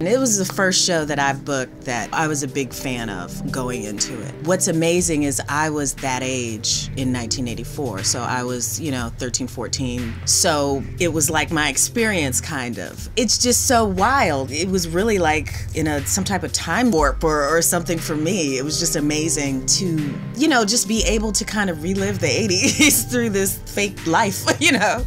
It was the first show that I've booked that I was a big fan of going into it. What's amazing is I was that age in 1984. So I was, you know, 13, 14. So it was like my experience kind of. It's just so wild. It was really like in a some type of time warp or, or something for me. It was just amazing to, you know, just be able to kind of relive the 80s through this fake life, you know.